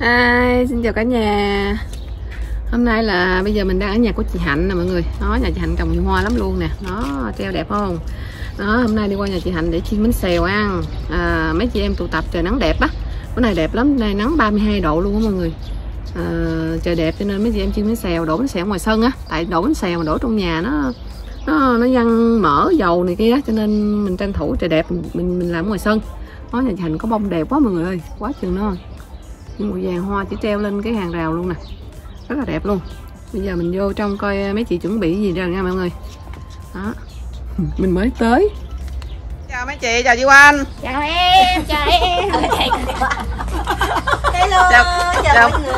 Hi, xin chào cả nhà. Hôm nay là bây giờ mình đang ở nhà của chị Hạnh nè mọi người. Nó nhà chị Hạnh trồng nhiều hoa lắm luôn nè. Nó treo đẹp không? Đó, hôm nay đi qua nhà chị Hạnh để chiên bánh xèo ăn. À, Mấy chị em tụ tập trời nắng đẹp á. Bữa này đẹp lắm, nay nắng 32 độ luôn á mọi người. À, Trời đẹp cho nên mấy chị em chiên bánh xèo Đổ bánh xèo ngoài sân á. Tại đổ bánh xèo mà đổ trong nhà nó nó nó văng mỡ dầu này kia đó cho nên mình tranh thủ trời đẹp mình mình làm ngoài sân. Đó nhà chị Hạnh có bông đẹp quá mọi người ơi quá chừng nó màu vàng hoa chỉ treo lên cái hàng rào luôn nè. Rất là đẹp luôn. Bây giờ mình vô trong coi mấy chị chuẩn bị gì rồi nha mọi người. Đó. Mình mới tới. Chào mấy chị chào chị Anh chào em chào em. Hello Chào- chào, chào- mọi người.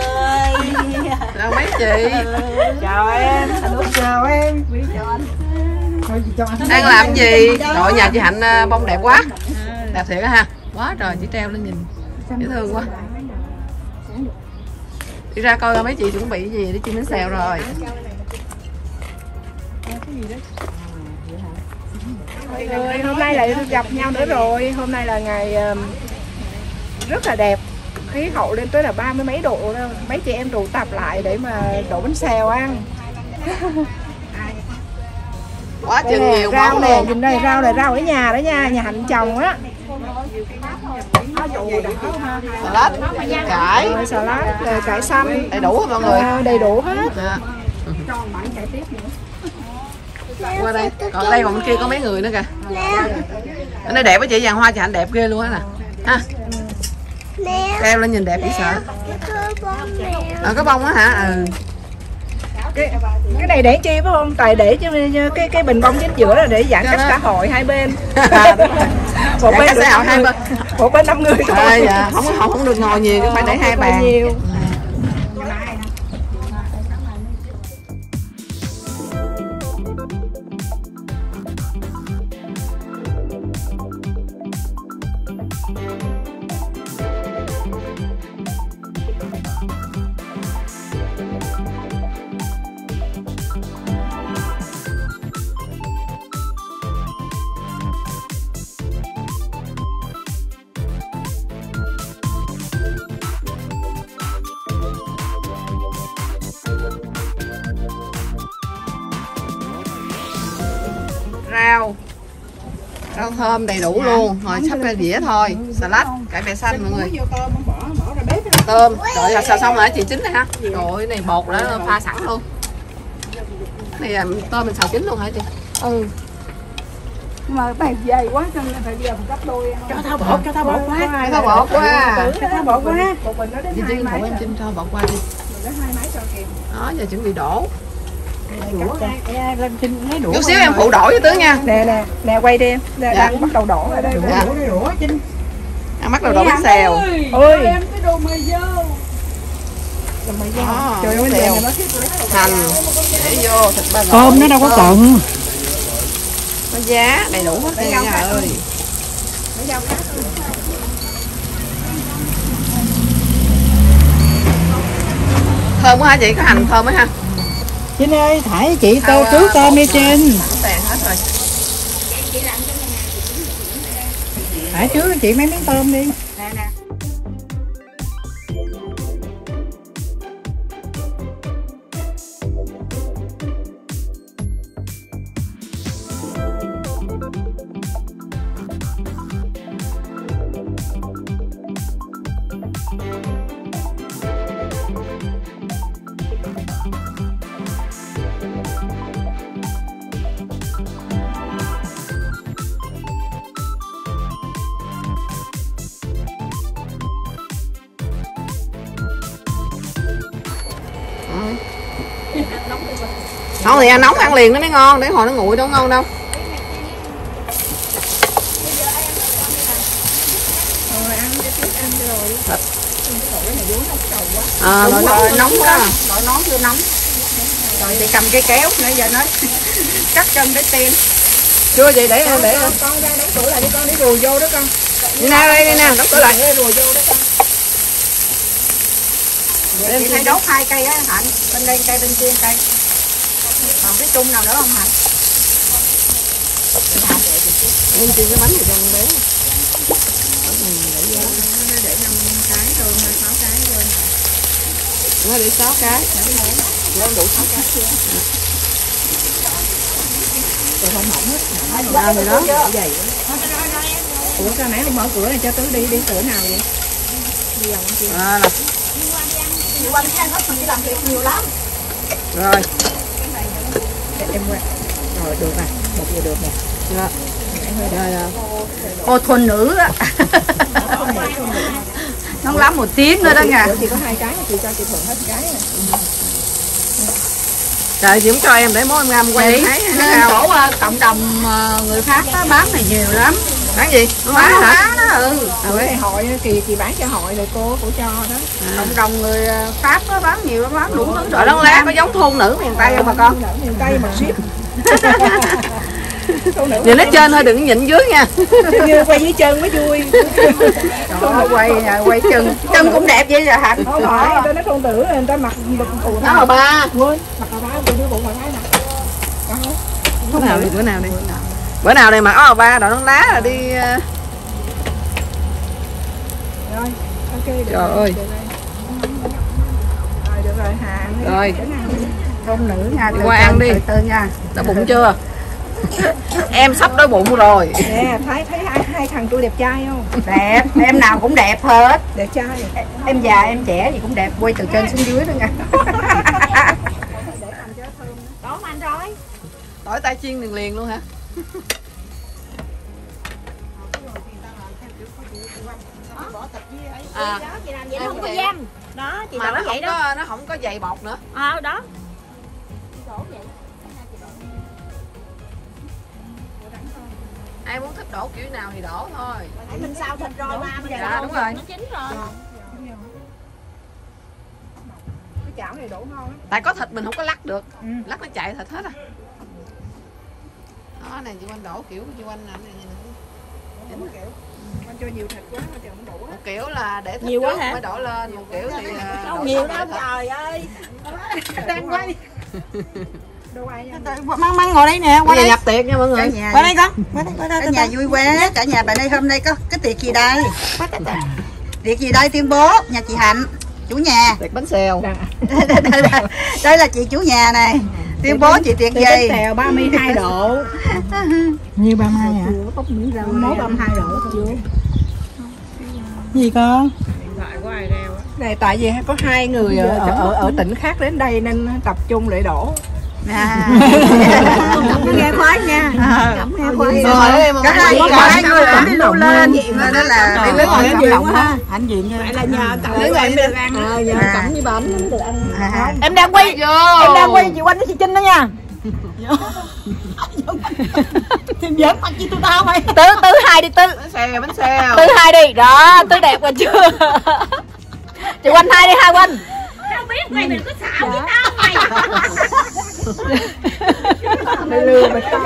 Chào mấy chị. Chào em. Chào em. Quý chào anh. Chị đang làm gì? Đội nhà chị Hạnh à, bông đẹp quá. Đẹp thiệt á ha. Quá trời chỉ treo lên nhìn. Dễ thương quá đi ra coi mấy chị chuẩn bị gì để chiên bánh xèo rồi. Người hôm nay lại gặp nhau nữa rồi. Hôm nay là ngày um, rất là đẹp. Khí hậu lên tới là ba mươi mấy độ đó. mấy chị em tụ tập lại để mà đổ bánh xèo ăn. Quá chừng nhiều rau nè nhìn đây rau là rau ở nhà đó nha nhà hạnh trồng á salad cải rồi salad cải xanh đầy đủ hết mọi người à, đầy đủ hết Dạ. qua đây còn đây còn bên kia có mấy người nữa kìa ở đây đẹp quá chị vàng hoa chị hạnh đẹp ghê luôn á nè ha treo lên nhìn đẹp dữ sợ à có bông á hả ừ cái, cái này để chi phải không? Tại để cho cái cái bình bông chính giữa là để giãn cách xã hội hai bên. Một bên xã hội hai bên. một bên năm người thôi. À, dạ. không không không được ngồi nhiều phải để hai bàn. nhiều thơm đầy đủ luôn. Rồi sắp ra dĩa thôi. Salad cải bẹ xanh mọi người. Tôm. Rồi là xào xong rồi? Chị chín này ha rồi cái này bột đã pha sẵn luôn. Này là tôm mình xào chín luôn hả chị? Ừ. Nhưng mà cái này dày quá cho nên phải giờ mình gấp đôi. Cho thao bột cho thao bột quá. Cho thao bột quá. cho thao bột quá. Một bình nó đến chị hai máy em rồi. chinh cho bột qua đi. Mình đến hai máy cho kịp đó giờ chuẩn bị đổ lên xin lấy đũa chút xíu em phụ đổi với tứ nha. Nè nè nè quay đi em. Nè, Dạ. đang bắt đầu đổ ở đây. Dạ. đũa chinh ăn bắt đầu đổ bánh xèo. Ôi em cái đồ mày dơ. Đó, trời ơi xèo. này nó thích lấy hành. để vô thịt ba tôm nó đâu có cần có giá đầy đủ hết nha ơi. thơm quá hả chị? Có hành thơm á ha Trinh ơi thải chị tô Thao, trước à, tôm đi Trinh. thải trước chị mấy miếng tôm đi. Nấu thì ăn nóng ăn liền nó mới ngon để hồi nó nguội đâu ngon đâu. À, rồi nóng nóng quá. Gọi nón chưa nóng. Rồi thì cầm cây kéo nãy giờ nói cắt chân để tiên chưa vậy để em để. em con ra đóng cửa lại đi con để rùi vô đó con. Đi nè đây đi nè đóng cửa lại. Để rùi vô đó con. Em chị phải đốt hai cây á hạnh. Bên đây cây bên kia cây còn cái trung nào nữa không hả? em chiên cái bánh này cho con bé để năm cái rồi hai sáu cái rồi nó để sáu cái Lên đủ sáu cái chưa? Rồi không hỏng hết. ba người đó Vậy. Ủa sao nãy không mở cửa này cho tứ đi đi cửa nào vậy? Đi vòng kia. à, là Rồi quanh cái nó mình làm việc nhiều lắm. rồi Để em quay. Rồi được nè, một giờ được nè. dạ. rồi rồi Cô thôn nữ á Nó lắm một tiếng nữa đó nha chị có hai cái chị cho chị thuận hết cái này. trời chị cũng cho em để món em ngâm quay thấy nên chỗ ờ, cộng đồng ờ, người Pháp á, bán này nhiều lắm bán gì? Bán hả? đó ừ. À, với hội kỳ chị bán cho hội rồi cô của cho đó. cộng đồng người ờ, Pháp á, bán nhiều lắm bán đủ thứ ở đó lá có giống thôn nữ miền tây không bà con? Ở miền Tây mà ship. nhìn nó trên thôi đừng nhìn dưới nha. Như quay dưới chân mới vui. Nó quay à, quay chân. Chân cũng đẹp vậy rồi hạnh Không phải, ta nói con tử người ta mặc mặc nó là ba quên mặc áo bá tôi đưa bụng mà thái nè bữa nào đi bữa nào đi bữa nào đây mặc áo ba đội nón lá rồi đi ờ, rồi ok được Trời rồi, ơi. rồi. rồi được rồi hà Rồi. thôn nữ nha Đi qua ăn đi. từ từ nha. Đói bụng chưa? Em sắp đói bụng rồi. Nè thấy thấy hai, hai thằng tôi đẹp trai không? Đẹp em nào cũng đẹp hết. Đẹp trai. Em già em trẻ gì cũng đẹp quay từ trên xuống dưới đó nha. Đó anh rồi tỏi tay chiên liền liền luôn hả à. Chị làm vậy không có giam. Đó chị mà nó không có nó không có dày bọt nữa. Ờ đó. Ai muốn thích đổ kiểu nào thì đổ thôi. Mình sao thịt rồi mà bây giờ dạ đúng rồi. nó chín rồi. Cái chảo này đổ ngon lắm. Tại có thịt mình không có lắc được. Ừ. lắc nó chạy thịt hết à đó này chị quanh đổ kiểu chị quanh làm này nè một kiểu. Anh cho nhiều thịt quá mà trời không đủ một kiểu là để thịt Nhiều quá hả? mới đổ lên một kiểu thì ờ, đổ nhiều thịt. trời ơi. Đang quay. Đâu ai nha măng măng ngồi đây nè bây giờ nhập tiệc nha mọi người. Nhà qua đây con qua đây qua đây cả nhà vui quá. Cả nhà bạn đây hôm nay có cái tiệc gì đây? Tiệc. Gì đây tuyên bố? Nhà chị hạnh chủ nhà. Tiệc bánh xèo. Đây đây là chị chủ nhà này tuyên bố chị tiệc gì xèo 32 độ. Nhiêu ba hai hả? mốt 32 độ thôi. Gì con? này tại vì có hai người ở, ở, ở, ở tỉnh khác đến đây nên tập trung để đổ à. nghe khoái nha. Nghe khoái. Rồi, em có hai có có hai người cũng đi lưu lên. đó là đi với mọi nhiều động quá ha. Hạnh diện cho là nhờ cậu với em được ăn Ờ, giờ À. cẩm với bánh được ăn. À. em đang quay vô. em đang quay chị quanh với chị Trinh đó nha. Giỡn mặt chi tôi tao mày. Tư tư hai đi tư. Bánh xèo bánh xèo. Tư hai đi. Đó tư đẹp rồi chưa? Chị quanh hai đi hai quanh. Mày lừa mày to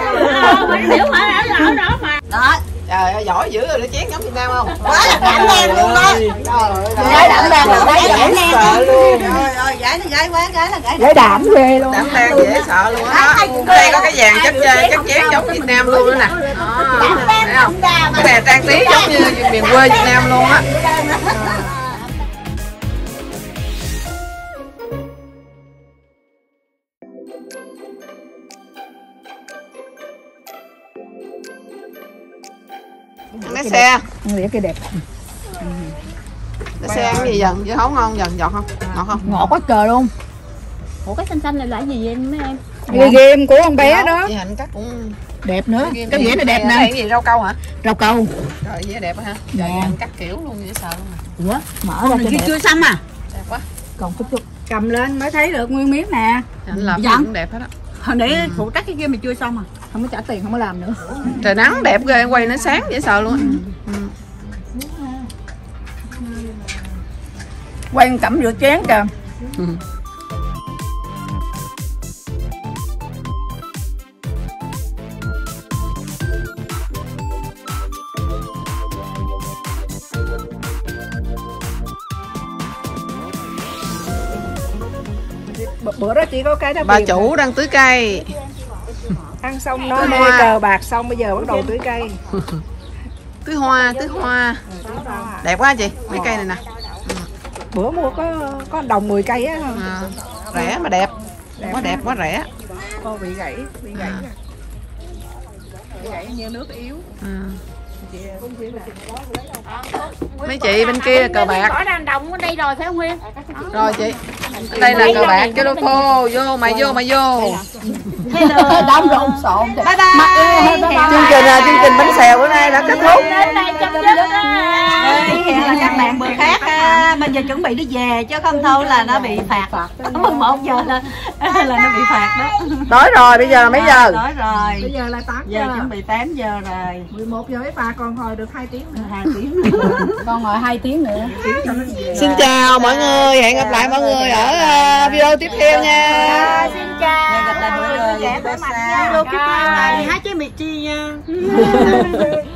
đó. Trời ơi giỏi dữ rồi nó chén giống Việt Nam không? Quá là đảm đang luôn đó gái đảm đang là gái đảm đảm luôn. rồi rồi gái là gái quá gái là gái gái đảm ghê luôn đảm đang dễ sợ luôn á. Đây có cái vàng chất chất chén giống Việt Nam luôn nữa nè. Đó, thấy không? cái này trang trí giống như miền quê Việt Nam luôn á Lấy xe ăn đĩa kia đẹp. Lấy xe ăn gì dần chứ không ngon dần giọt không? Ngọt không? Ngọt quá trời luôn. Ủa cái xanh xanh này là cái gì vậy mấy em? Người game của con bé đó. Chị hạnh cắt cũng Đẹp nữa. Cái Cái dĩa này đẹp nè. cái gì rau câu hả? Rau câu. Trời dĩa đẹp Dạ. trời hạnh cắt kiểu luôn dễ sợ luôn nè. Ủa Mở ra cho đẹp. chưa xong à? Đẹp quá. Còn chút chút cầm lên mới thấy được nguyên miếng nè. Hạnh làm Dạ. gì cũng đẹp hết á. Hồi để phụ trách cái kia mà chưa xong à Không có trả tiền không có làm nữa. Trời nắng đẹp ghê quay nó sáng dễ sợ luôn á. Ừ. quay cẩm rửa chén kìa. Bữa, bữa đó chỉ có cái đó bà chủ đang tưới cây ăn xong nó mê hoa. cờ bạc xong bây giờ bắt đầu tưới cây. Tưới hoa tưới hoa. Đẹp quá chị mấy cây này nè. Bữa mua có có đồng 10 cây á. À, rẻ mà đẹp. Quá đẹp quá rẻ. Con bị gãy bị gãy bị gãy như nước yếu. À. mấy chị bên kia cờ bạc. đồng ở đây rồi phải không Nguyên? rồi chị đây là cờ bạc cho lô vô mày vô mày vô. Đám lộn xộn bye bye. Chương trình là chương trình bánh xèo bữa nay đã kết thúc. Đến đây hẹn là các bạn bữa khác mình giờ chuẩn bị đi về chứ không thôi là nó bị phạt. 11 giờ là là nó bị phạt đó. Đói rồi bây giờ là mấy giờ? Đói rồi. Bây giờ là 8 giờ giờ. chuẩn bị 8 giờ rồi. 11 giờ mới pha con hồi được 2 tiếng nữa. 2 tiếng. Con ngồi 2 tiếng nữa. Xin chào mọi người hẹn gặp lại mọi người ở ờ, video tiếp theo nha. Xin chào Hẹn gặp lại mọi người. Vui vẻ bữa khỏe mạnh sáng nha. hai trái mì chi nha